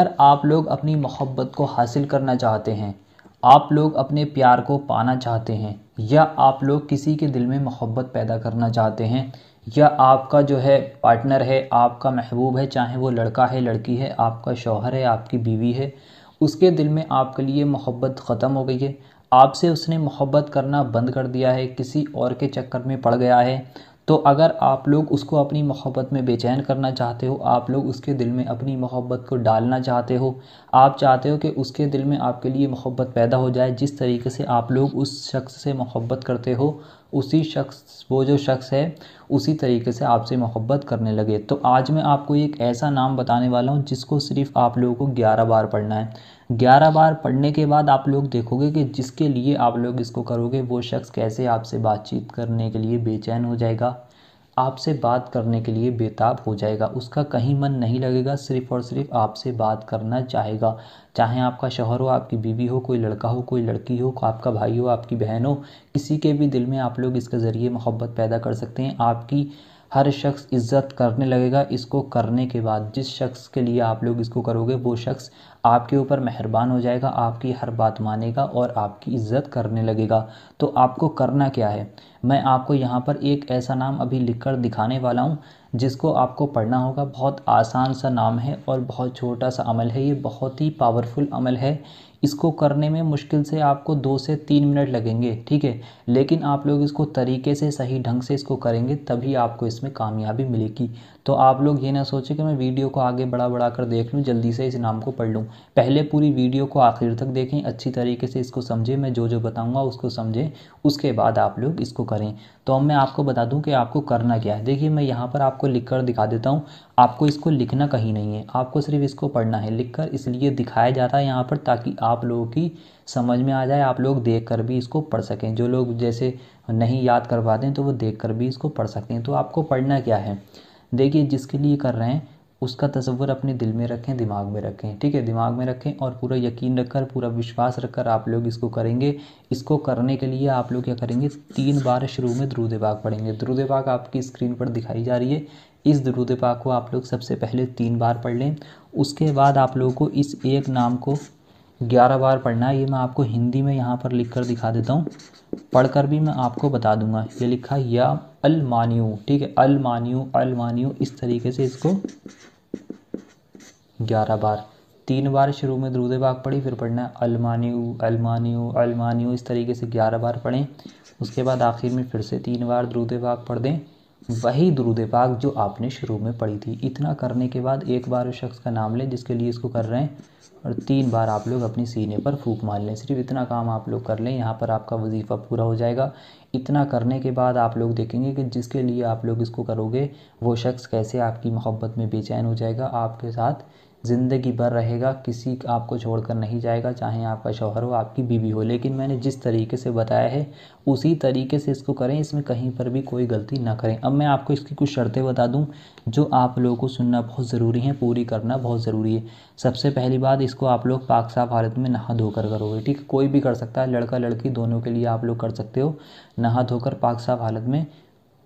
अगर आप लोग अपनी मोहब्बत को हासिल करना चाहते हैं। आप लोग अपने प्यार को पाना चाहते हैं। या आप लोग किसी के दिल में मोहब्बत पैदा करना चाहते हैं। या आपका जो है पार्टनर है, आपका महबूब है, चाहे वो लड़का है, लड़की है, आपका शौहर है, आपकी बीवी है, उसके दिल में आपके लिए मोहब्बत ख़त्म हो गई है। आपसे उसने मोहब्बत करना बंद कर दिया है, किसी और के चक्कर में पड़ गया है। तो अगर आप लोग उसको अपनी मोहब्बत में बेचैन करना चाहते हो, आप लोग उसके दिल में अपनी मोहब्बत को डालना चाहते हो, आप चाहते हो कि उसके दिल में आपके लिए मोहब्बत पैदा हो जाए, जिस तरीके से आप लोग उस शख्स से मोहब्बत करते हो उसी शख्स, वो जो शख्स है, उसी तरीके से आपसे मोहब्बत करने लगे। तो आज मैं आपको एक ऐसा नाम बताने वाला हूँ, जिसको सिर्फ़ आप लोगों को ग्यारह बार पढ़ना है। ग्यारह बार पढ़ने के बाद आप लोग देखोगे कि जिसके लिए आप लोग इसको करोगे, वो शख्स कैसे आपसे बातचीत करने के लिए बेचैन हो जाएगा। आपसे बात करने के लिए बेताब हो जाएगा। उसका कहीं मन नहीं लगेगा, सिर्फ़ और सिर्फ़ आपसे बात करना चाहेगा। चाहे आपका शोहर हो, आपकी बीवी हो, कोई लड़का हो, कोई लड़की हो, आपका भाई हो, आपकी बहन हो, किसी के भी दिल में आप लोग इसके ज़रिए मोहब्बत पैदा कर सकते हैं। आपकी हर शख्स इज़्ज़त करने लगेगा इसको करने के बाद। जिस शख्स के लिए आप लोग इसको करोगे, वो शख्स आपके ऊपर मेहरबान हो जाएगा, आपकी हर बात मानेगा और आपकी इज़्ज़त करने लगेगा। तो आपको करना क्या है? मैं आपको यहाँ पर एक ऐसा नाम अभी लिख कर दिखाने वाला हूँ, जिसको आपको पढ़ना होगा। बहुत आसान सा नाम है और बहुत छोटा सा अमल है। ये बहुत ही पावरफुल अमल है। इसको करने में मुश्किल से आपको दो से तीन मिनट लगेंगे, ठीक है? लेकिन आप लोग इसको तरीके से सही ढंग से इसको करेंगे, तभी आपको इसमें कामयाबी मिलेगी। तो आप लोग ये ना सोचें कि मैं वीडियो को आगे बढ़ा बढ़ा कर देख लूँ, जल्दी से इस नाम को पढ़ लूँ। पहले पूरी वीडियो को आखिर तक देखें, अच्छी तरीके से इसको समझें, मैं जो जो बताऊँगा उसको समझें, उसके बाद आप लोग इसको करें। तो मैं आपको बता दूँ कि आपको करना क्या है। देखिए, मैं यहाँ पर आपको लिख कर दिखा देता हूँ, आपको इसको लिखना कहीं नहीं है, आपको सिर्फ़ इसको पढ़ना है। लिख कर इसलिए दिखाया जाता है यहाँ पर ताकि आप लोगों की समझ में आ जाए, आप लोग देख कर भी इसको पढ़ सकें। जो लोग जैसे नहीं याद कर पाते हैं तो वो देख कर भी इसको पढ़ सकते हैं। तो आपको पढ़ना क्या है? देखिए, जिसके लिए कर रहे हैं, उसका तस्वर अपने दिल में रखें, दिमाग में रखें। ठीक है? दिमाग में रखें और पूरा यकीन रखकर, पूरा विश्वास रखकर आप लोग इसको करेंगे। इसको करने के लिए आप लोग क्या करेंगे? तीन बार शुरू में द्रुद पाक पढ़ेंगे। द्रुद पाक आपकी स्क्रीन पर दिखाई जा रही है। इस द्रुद पाक को आप लोग सबसे पहले तीन बार पढ़ लें। उसके बाद आप लोगों को इस एक नाम को ग्यारह बार पढ़ना है, ये मैं आपको हिंदी में यहाँ पर लिख कर दिखा देता हूँ। पढ़कर भी मैं आपको बता दूँगा। ये लिखा या अलमानियू ठीक है? अलमानियू अलमानियू इस तरीके से इसको ग्यारह बार। तीन बार शुरू में द्रुद पाक पढ़ी, फिर पढ़ना है अलमानियू अलमानियू अलमानियू इस तरीके से ग्यारह बार पढ़ें। उसके बाद आखिर में फिर से तीन बार द्रुद पाक पढ़ दें। वही दुरुद पाक जो आपने शुरू में पढ़ी थी। इतना करने के बाद एक बार उस शख्स का नाम लें जिसके लिए इसको कर रहे हैं और तीन बार आप लोग अपने सीने पर फूक मार लें। सिर्फ़ इतना काम आप लोग कर लें, यहाँ पर आपका वजीफ़ा पूरा हो जाएगा। इतना करने के बाद आप लोग देखेंगे कि जिसके लिए आप लोग इसको करोगे, वो शख्स कैसे आपकी मोहब्बत में बेचैन हो जाएगा, आपके साथ ज़िंदगी भर रहेगा, किसी आपको छोड़कर नहीं जाएगा, चाहे आपका शौहर हो, आपकी बीवी हो। लेकिन मैंने जिस तरीके से बताया है, उसी तरीके से इसको करें, इसमें कहीं पर भी कोई गलती ना करें। अब मैं आपको इसकी कुछ शर्तें बता दूँ, जो आप लोगों को सुनना बहुत ज़रूरी है, पूरी करना बहुत ज़रूरी है। सबसे पहली बात, इसको आप लोग पाक साफ़ हालत में नहा धोकर करोगे, ठीक है? कोई भी कर सकता है लड़का लड़की दोनों के लिए आप लोग कर सकते हो, नहा धोकर पाक साफ़ हालत में,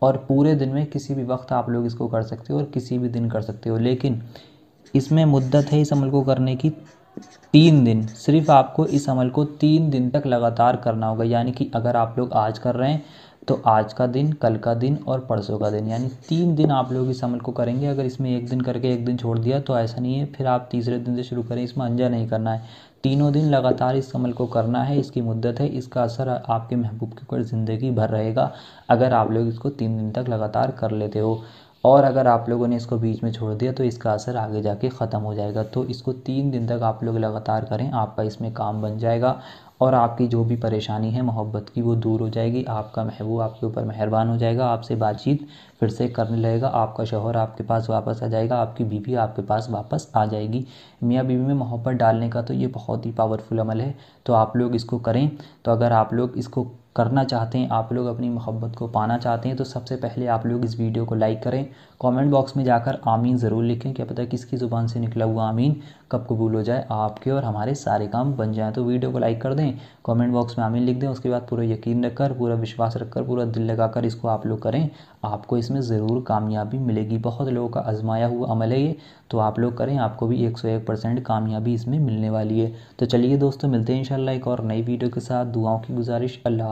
और पूरे दिन में किसी भी वक्त आप लोग इसको कर सकते हो और किसी भी दिन कर सकते हो। लेकिन इसमें मुद्दत है इस अमल को करने की तीन दिन। सिर्फ़ आपको इस अमल को तीन दिन तक लगातार करना होगा। यानी कि अगर आप लोग आज कर रहे हैं तो आज का दिन, कल का दिन और परसों का दिन। यानी तीन दिन आप लोग इस अमल को करेंगे। अगर इसमें एक दिन करके एक दिन छोड़ दिया तो ऐसा नहीं है। फिर आप तीसरे दिन से शुरू करें। इसमें अंजा नहीं करना है। तीनों दिन लगातार इस अमल को करना है। इसकी मुद्दत है। इसका असर आपके महबूब के ऊपर ज़िंदगी भर रहेगा। अगर आप लोग इसको तीन दिन तक लगातार कर लेते हो। और अगर आप लोगों ने इसको बीच में छोड़ दिया तो इसका असर आगे जाके ख़त्म हो जाएगा। तो इसको तीन दिन तक आप लोग लगातार करें, आपका इसमें काम बन जाएगा और आपकी जो भी परेशानी है, मोहब्बत की, वो दूर हो जाएगी। आपका महबूब आपके ऊपर मेहरबान हो जाएगा, आपसे बातचीत फिर से करने लगेगा। आपका शोहर आपके पास वापस आ जाएगा, आपकी बीवी आपके पास वापस आ जाएगी। मियाँ बीवी में मोहब्बत डालने का तो ये बहुत ही पावरफुल अमल है। तो आप लोग इसको करें। तो अगर आप लोग इसको करना चाहते हैं, आप लोग अपनी मोहब्बत को पाना चाहते हैं तो सबसे पहले आप लोग इस वीडियो को लाइक करें कमेंट बॉक्स में जाकर आमीन ज़रूर लिखें, क्या पता किसकी ज़ुबान से निकला हुआ आमीन कब कबूल हो जाए आपके और हमारे सारे काम बन जाएँ। तो वीडियो को लाइक कर दें कमेंट बॉक्स में आमीन लिख दें, उसके बाद पूरा यकीन रखकर, पूरा विश्वास रखकर, पूरा दिल लगाकर इसको आप लोग करें, आपको इसमें ज़रूर कामयाबी मिलेगी। बहुत लोगों का आजमाया हुआ अमल है ये तो आप लोग करें, आपको भी एक सौ एक परसेंट कामयाबी इसमें मिलने वाली है। तो चलिए दोस्तों, मिलते हैं इंशाल्लाह एक और नई वीडियो के साथ। दुआओं की गुजारिश, अल्लाह